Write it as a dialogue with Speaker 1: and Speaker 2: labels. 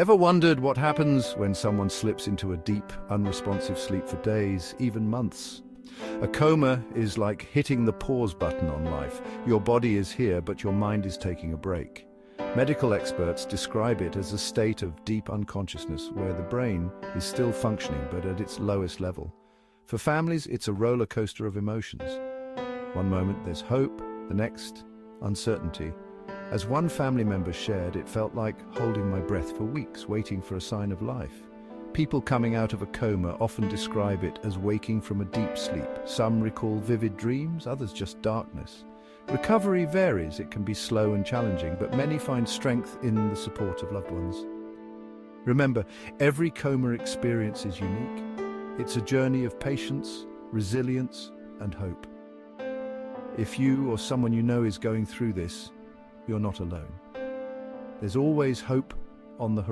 Speaker 1: Ever wondered what happens when someone slips into a deep, unresponsive sleep for days, even months? A coma is like hitting the pause button on life. Your body is here, but your mind is taking a break. Medical experts describe it as a state of deep unconsciousness where the brain is still functioning but at its lowest level. For families, it's a roller coaster of emotions. One moment there's hope, the next, uncertainty. As one family member shared, it felt like holding my breath for weeks, waiting for a sign of life. People coming out of a coma often describe it as waking from a deep sleep. Some recall vivid dreams, others just darkness. Recovery varies, it can be slow and challenging, but many find strength in the support of loved ones. Remember, every coma experience is unique. It's a journey of patience, resilience, and hope. If you or someone you know is going through this, you're not alone. There's always hope on the horizon.